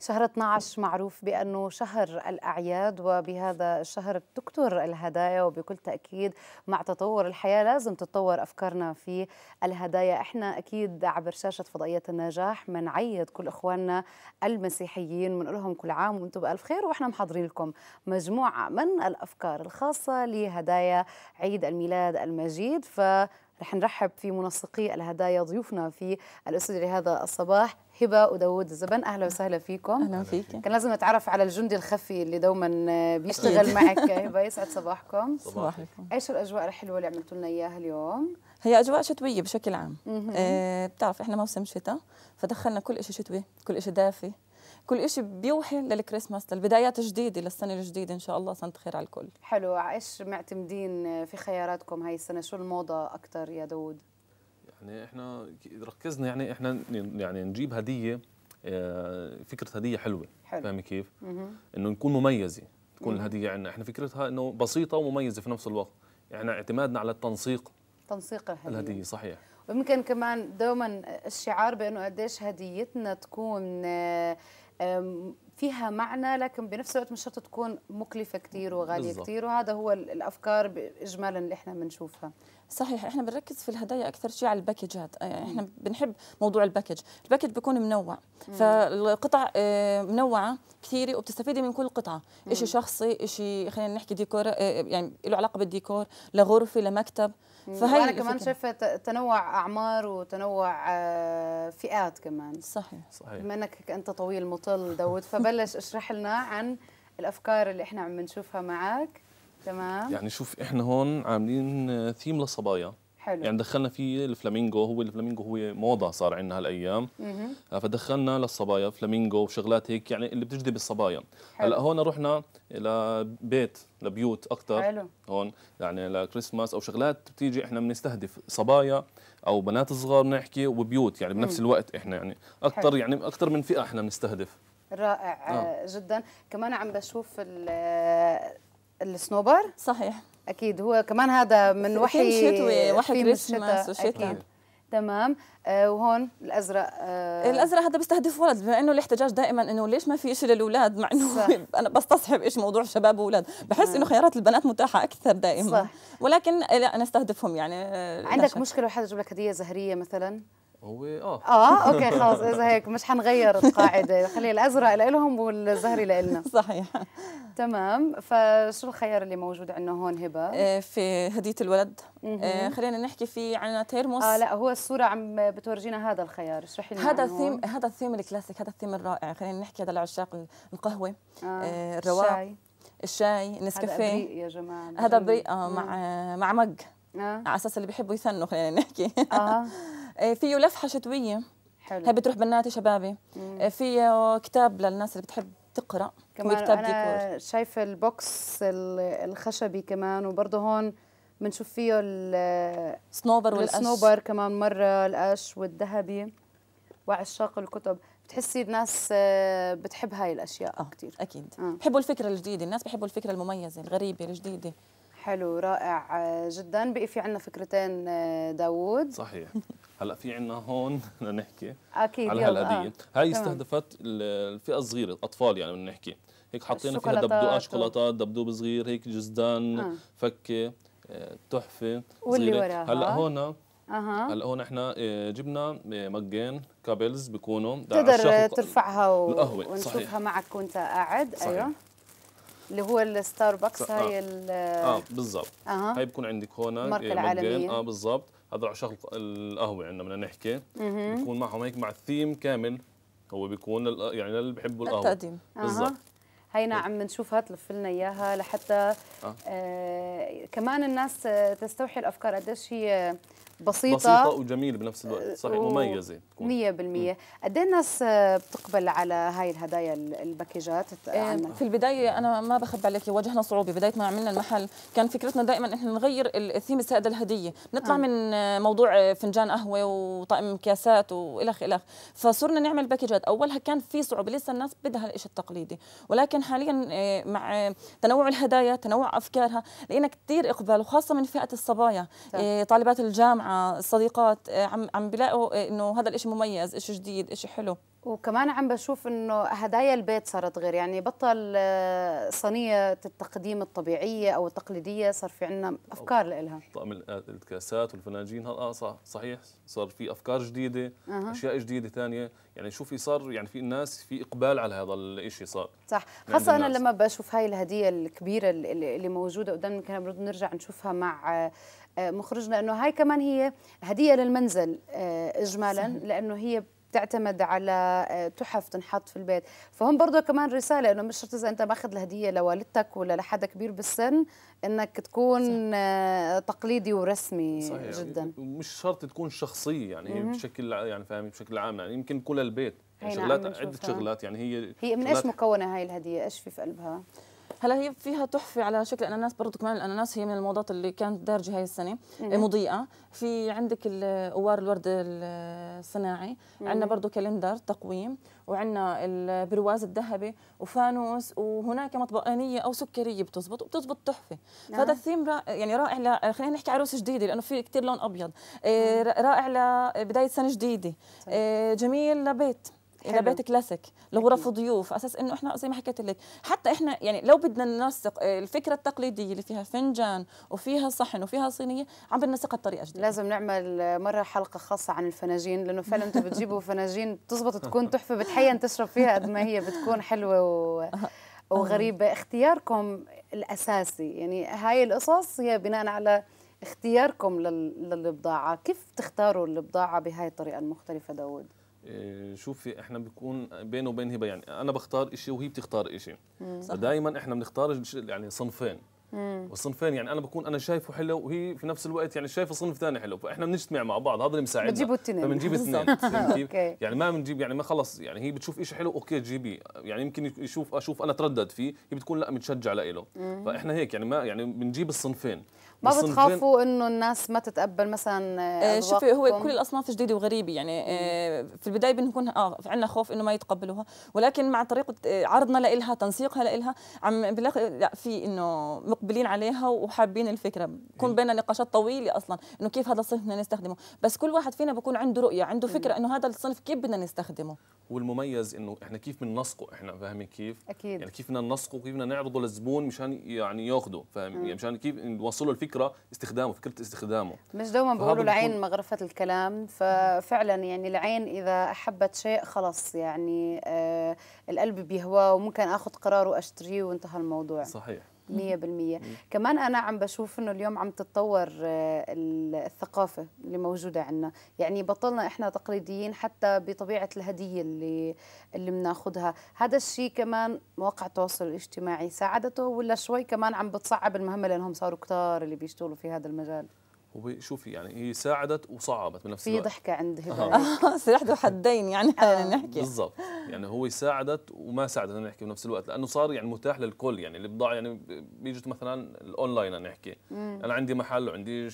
شهر 12 معروف بأنه شهر الأعياد وبهذا الشهر بتكثر الهدايا وبكل تأكيد مع تطور الحياة لازم تتطور أفكارنا في الهدايا. إحنا أكيد عبر شاشة فضائية النجاح منعيد كل إخواننا المسيحيين بنقول لهم كل عام وأنتم بألف خير وإحنا محضرين لكم مجموعة من الأفكار الخاصة لهدايا عيد الميلاد المجيد. ف رح نرحب في منسقي الهدايا ضيوفنا في الاستوديو لهذا الصباح هبة وداود الزبن. أهلا وسهلا فيكم. أهلا فيك. كان لازم نتعرف على الجندي الخفي اللي دوما بيشتغل معك. هبة يسعد صباحكم. صباح. الخير إيش الأجواء الحلوة اللي عملتوا لنا إياها اليوم؟ هي أجواء شتوية بشكل عام. آه بتعرف إحنا موسم شتاء فدخلنا كل شيء شتوي كل شيء دافي. كل شيء بيوحي للكريسماس للبدايات الجديده للسنة الجديدة إن شاء الله سنه خير على الكل. حلو إيش معتمدين في خياراتكم هاي السنة شو الموضة أكثر يا داود يعني إحنا ركزنا يعني إحنا يعني نجيب هدية آه، فكرة هدية حلوة حلو. فاهمة كيف؟ إنه نكون مميزة تكون الهدية عندنا. إحنا فكرتها إنه بسيطة ومميزة في نفس الوقت. يعني اعتمادنا على التنسيق. تنسيق الهدية. الهدية صحيح. ويمكن كمان دوما الشعار بإنه قديش هديتنا تكون آه، آم، فيها معنى لكن بنفس الوقت مش شرط تكون مكلفة كثير وغالية. كثير وهذا هو ال- الأفكار اجمالا اللي إحنا بنشوفها. صحيح إحنا بنركز في الهدايا أكثر شيء على الباكجات آه، إحنا بنحب موضوع ال package ال package بيكون منوع. فالقطع آه، منوعة كثيرة وبتستفيدي من كل قطعة. شيء شخصي شيء خلينا نحكي ديكور آه، يعني له علاقة بالديكور لغرفة لمكتب. فهي وأنا كمان. شايفة تنوع أعمار وتنوع فئات كمان. صحيح. صحيح. بما إنك أنت طويل مطل داود فبلش اشرح لنا عن الأفكار اللي إحنا عم نشوفها معك تمام؟ يعني شوف إحنا هون عاملين ثيم للصبايا حلو. يعني دخلنا فيه الفلامينجو هو الفلامينجو هو موضة صار عندنا هالأيام. آه، فدخلنا للصبايا فلامينجو وشغلات هيك يعني اللي بتجذب الصبايا. هلأ هون رحنا لبيت لبيوت أكثر حلو. هون يعني لكريسماس أو شغلات بتيجي إحنا بنستهدف صبايا أو بنات صغار نحكي وبيوت يعني بنفس الوقت إحنا يعني أكثر. يعني أكثر من فئة إحنا بنستهدف. رائع آه. جدا. كمان عم بشوف ال- السنوبر. صحيح. أكيد هو كمان هذا من وحي شتوي، وحي كريسماس وشتاء. تمام. آه وهون الأزرق آه الأزرق هذا بيستهدف ولد بما إنه الاحتجاج دائما إنه ليش ما في شيء للأولاد مع إنه صح. أنا بستصحب إيش موضوع شباب وأولاد. بحس إنه خيارات البنات متاحة أكثر دائما. صح. ولكن لا أنا استهدفهم يعني آه، عندك شك. مشكلة وحد يجيب لك هدية زهرية مثلا؟ هو آه. آه okay خلاص إذا هيك مش حنغير القاعدة. خلي الأزرق لهم والزهري لنا صحيح. تمام. فشو الخيار اللي موجود عندنا هون هبة؟ آه، في هدية الولد. آه، خلينا نحكي في عنا تيرموس آه لا هو الصورة عم بتورجينا هذا الخيار. اشرحي لنا هذا الثيم. هذا الثيم الكلاسيك هذا الثيم الرائع. خلينا نحكي هذا لعشاق القهوة. آه. آه، الرواق الشاي. الشاي هذا النسكافيه أبريق يا جماعة هذا. بريق آه، مع آه، مع مج. آه. على أساس اللي بيحبوا يثنوا خلينا نحكي. آه، فيه لفحة شتوية. حلو. هي بتروح بناتي شبابي. آه، فيه كتاب للناس اللي بتحب تقرأ. كمان كتاب ديكور. أنا شايفة البوكس ال- الخشبي كمان وبرضه هون بنشوف فيه ال- سنوبر والقش. السنوبر كمان مرة القش والذهبي وعشاق الكتب. بتحسي الناس آه، بتحب هاي الأشياء آه، كثير أكيد. آه. بحبوا الفكرة الجديدة. الناس بحبوا الفكرة المميزة الغريبة الجديدة. حلو رائع آه، جدا بقي في عندنا فكرتين آه، داوود صحيح هلا في عندنا هون بدنا نحكي أكيد على يلا، هالهديه هاي. استهدفت ال- الفئة الصغيرة الأطفال يعني بدنا نحكي هيك حطينا فيها دبدوب شوكولاتات دبدوب صغير هيك جزدان آه. فكة آه، تحفة واللي. وراها؟ هلا هون أها هلا هون إحنا آه، جبنا آه، مجين كابلز بيكونوا تقدر آه، ترفعها و... القهوة، ونشوفها صحيح. معك وأنت قاعد صحيح. أيوه اللي هو الستاربكس هاي آه. ال آه بالضبط. أها. هاي بكون عندك هون الماركة آه، العالمية. مجين آه بالضبط. هذا عشاق الق- القهوة عندنا بدنا نحكي. بيكون معهم هيك مع الثيم كامل. هو بيكون لل- يعني للي بيحبوا القهوة. التقديم. بالضبط. هينا عم نشوفها تلف لنا إياها لحتى آه. آه. كمان الناس آه، تستوحي الأفكار. قديش هي بسيطة, بسيطة وجميلة بنفس الوقت. صحيح و- مميزه تكون. مية بالمية. قد إيه الناس آه، بتقبل على هاي الهدايا ال- الباكيجات؟ عنا؟ في البداية أنا ما بخبي عليك واجهنا صعوبة. بداية ما عملنا المحل كان فكرتنا دائما إحنا نغير الثيم السائد الهديه نطلع آه. من موضوع فنجان قهوة وطقم كاسات وإلخ إلخ. فصرنا نعمل باكجات أولها كان في صعوبة لسه الناس بدها الشيء التقليدي. ولكن حاليا مع تنوع الهدايا تنوع أفكارها لقينا كثير إقبال وخاصة من فئة الصبايا. طالبات الجامعة مع الصديقات آه، عم عم بيلاقوا إنه هذا الشيء مميز شيء جديد شيء حلو. وكمان عم بشوف إنه هدايا البيت صارت غير. يعني بطل آه، صينية التقديم الطبيعية أو التقليدية صار في عندنا أفكار لها طقم الكاسات والفناجين آه صح صحيح صار في أفكار جديدة أه. أشياء جديدة ثانية. يعني شوفي صار يعني في الناس في إقبال على هذا الشيء صار. صح. خاصة أنا لما بشوف هاي الهدية الكبيرة اللي موجودة قدامنا كنا نرجع نشوفها مع آه، مخرجنا انه هاي كمان هي هدية للمنزل اجمالا صحيح. لأنه هي تعتمد على آه، تحف تنحط في البيت فهم برضه كمان رسالة إنه مش شرط إذا أنت ماخذ الهدية لوالدتك ولا لحدا كبير بالسن إنك تكون صح. آه، تقليدي ورسمي صحيح. جدا مش شرط تكون شخصية يعني هي بشكل يعني فاهمي بشكل عام يعني يمكن كل البيت يعني شغلات عدة شغلات يعني هي هي من إيش مكونة هاي الهدية؟ إيش في في قلبها؟ هلا هي فيها تحفة على شكل أناناس برضه كمان الأناناس هي من الموضات اللي كانت دارجة هاي السنة مم. مضيئة. في عندك اوار الورد الصناعي عندنا برضه calendar تقويم وعندنا البرواز الذهبي وفانوس وهناك مطبقانية أو سكرية بتزبط وبتزبط تحفة. نعم. فهذا الثيم رائع يعني رائع خلينا نحكي عروس جديدة لأنه في كثير لون أبيض. آه رائع لبدايه سنة جديدة. آه جميل لبيت. إلى بيت كلاسيك لغرف ضيوف أساس إنه إحنا زي ما حكيت لك. حتى إحنا يعني لو بدنا ننسق آه، الفكرة التقليدية اللي فيها فنجان وفيها صحن وفيها صينية عم بنسقها بطريقة جديدة. لازم نعمل مرة حلقة خاصة عن الفناجين لأنه فعلا أنتم بتجيبوا فناجين بتزبط تكون تحفة بتحين تشرب فيها قد ما هي بتكون حلوة و... وغريبة. اختياركم الأساسي يعني هاي القصص هي بناء على اختياركم للبضاعة. كيف تختاروا البضاعة بهاي الطريقة المختلفة داود شوفي إحنا بيكون بينه وبين هبة يعني أنا بختار شيء وهي بتختار شيء فدائما إحنا بنختار يعني صنفين. والصنفين يعني أنا بكون أنا شايفه حلو وهي في نفس الوقت يعني شايفة صنف ثاني حلو. فإحنا بنجتمع مع بعض هذا اللي مساعدنا. بتجيبوا الاثنين فبنجيب الاثنين يعني ما بنجيب يعني ما خلص يعني هي بتشوف شيء حلو أوكي جيبيه يعني يمكن يشوف أشوف أنا تردد فيه هي بتكون لا متشجعة له فإحنا هيك يعني ما يعني بنجيب الصنفين. ما بتخافوا إنه الناس ما تتقبل مثلا آه شوفي هو كل الأصناف جديدة وغريبة يعني آه في البداية بنكون آه عندنا خوف إنه ما يتقبلوها ولكن مع طريقة آه، عرضنا لها تنسيقها لها عم بنلاقي لا في إنه مقبلين عليها وحابين الفكرة. بكون بيننا نقاشات طويلة أصلا إنه كيف هذا الصنف بدنا نستخدمه. بس كل واحد فينا بكون عنده رؤية عنده فكرة إنه هذا الصنف كيف بدنا نستخدمه. والمميز إنه إحنا كيف بننسقه؟ إحنا فاهمين كيف؟ أكيد. يعني كيف بدنا ننسقه؟ وكيف بدنا نعرضه للزبون مشان يعني ياخذه فاهم؟ يعني مشان كيف نوصله الفكرة استخدامه فكرة استخدامه. مش دوما بقولوا العين مغرفة الكلام ففعلا يعني العين إذا أحبت شيء خلص يعني آه القلب بيهواه وممكن آخذ قرار وأشتريه وانتهى الموضوع. صحيح. مية بالمية. كمان أنا عم بشوف أنه اليوم عم تتطور آه، الثقافة اللي موجودة عندنا يعني بطلنا إحنا تقليديين حتى بطبيعة الهدية اللي اللي بناخذها هذا الشيء كمان مواقع التواصل الاجتماعي ساعدته ولا شوي كمان عم بتصعب المهمة لأنهم صاروا كتار اللي بيشتغلوا في هذا المجال؟ هو شوفي يعني هي ساعدت وصعبت بنفس الوقت. في ضحكه عند هبه سلاح ذو حدين يعني خلينا آه. نحكي. بالضبط. يعني هو ساعدت وما ساعدت نحكي بنفس الوقت لأنه صار يعني متاح للكل. يعني البضاعه يعني بيجت مثلا الأونلاين نحكي أنا عندي محل وعندي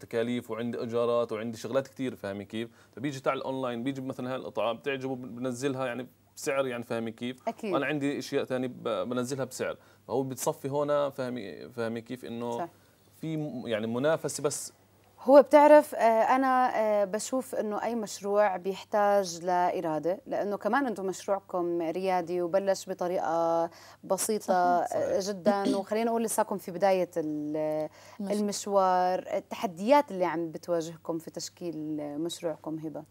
تكاليف وعندي إيجارات وعندي شغلات كثير فاهمي كيف؟ فبيجي تاع الأونلاين بيجي مثلا هاي القطعه بتعجبه بنزلها يعني بسعر يعني فاهمي كيف؟ أكيد. وأنا عندي أشياء ثانية بنزلها بسعر. فهو بتصفي هون فاهمي فاهمي كيف؟ إنه في يعني منافسة بس هو بتعرف آه، أنا آه، بشوف إنه أي مشروع بيحتاج لإرادة لأنه كمان أنتم مشروعكم ريادي وبلش بطريقة بسيطة صحيح. آه، جدا. وخلينا نقول لساكم في بداية المشوار التحديات اللي عم بتواجهكم في تشكيل مشروعكم هبة.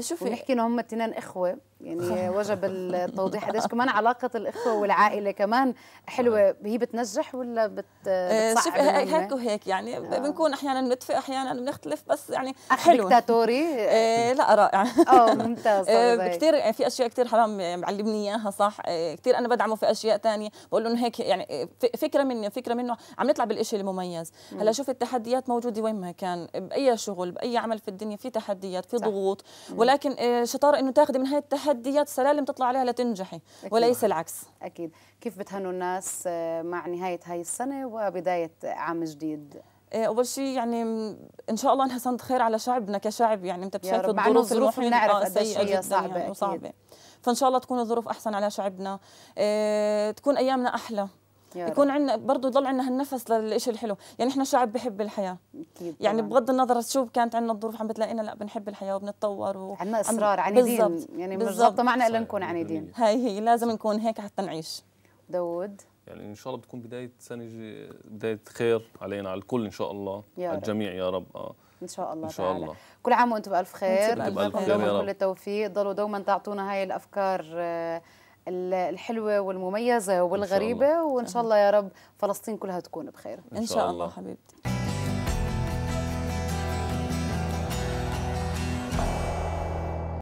شوفي ونحكي إنه هم اثنين إخوة. يعني وجب التوضيح قديش كمان علاقة الإخوة والعائلة كمان حلوة. هي بتنجح ولا بتصعب شوف هيك وهيك يعني آه. بنكون أحيانا بنتفق أحيانا بنختلف بس يعني حلو دكتاتوري آه لا رائع. آه ممتاز. آه كثير يعني في أشياء كثير حرام معلمني إياها صح؟ آه كثير أنا بدعمه في أشياء ثانية بقول له إنه هيك يعني فكرة مني فكرة منه عم نطلع بالشيء المميز. هلا شوف التحديات موجودة وين ما كان بأي شغل بأي عمل في الدنيا في تحديات في ضغوط. ولكن آه شطاره إنه تاخذي من هاي التحديات سلالم تطلع عليها لتنجحي أكيد. وليس العكس. أكيد. كيف بتهنوا الناس آه، مع نهاية هاي السنة وبداية عام جديد؟ آه، أول شيء يعني إن شاء الله أنها سنة خير على شعبنا كشعب يعني أنت بتشايف الظروف المحيطة. نعرف سيئة جدا صعبة. يعني وصعبة. فإن شاء الله تكون الظروف أحسن على شعبنا. تكون أيامنا أحلى. يكون. عندنا برضه يضل عندنا هالنفس للشيء الحلو يعني إحنا شعب بحب الحياة أكيد يعني طبعاً. بغض النظر شو كانت عندنا الظروف عم بتلاقينا لا بنحب الحياة وبنتطور و... عندنا إصرار عنيدين بالضبط. يعني مش بالضبط. ظابطه معنا إلا نكون عنيدين 100%. هاي هي لازم نكون هيك حتى نعيش داود يعني إن شاء الله بتكون بداية سنة بداية خير علينا على الكل إن شاء الله يا على. الجميع يا رب آه إن شاء الله إن شاء تعالى الله كل عام وأنتم بألف خير بألف خير دوما. كل التوفيق ضلوا دوما تعطونا هاي الأفكار آه، الحلوة والمميزة والغريبة وإن شاء الله يا رب فلسطين كلها تكون بخير. إن شاء الله حبيبتي.